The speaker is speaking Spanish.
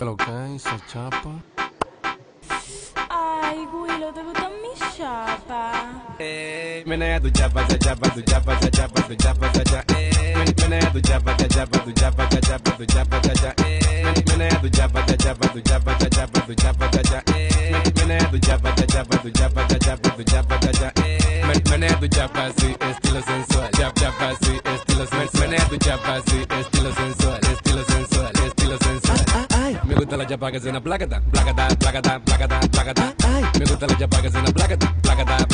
Lo que esa chapa. Ay, Willow, ¿te gustan mis chapas? Eh, menea tu chapa, cha chapa, tu chapa, cha chapa, tu chapa, cha cha. Eh, menea tu chapa, cha chapa, tu chapa, cha chapa, tu chapa, cha cha. Eh, menea tu chapa, cha chapa, tu chapa, cha chapa, tu chapa, cha cha. Eh, menea tu chapa, cha chapa, tu chapa, cha chapa, tu chapa, cha cha. Eh, menea tu chapa, sí, estilo sensual. Chap, chapa, sí, estilo sensual. Menea tu chapa, sí, estilo sensual. Me gusta la chapa que suena placata, placata, placata, placata, placata. Me gusta la chapa que suena placata, placata.